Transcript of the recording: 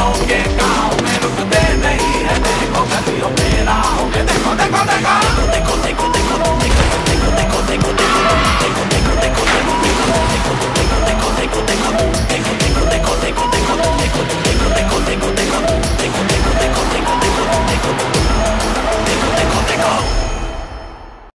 on, get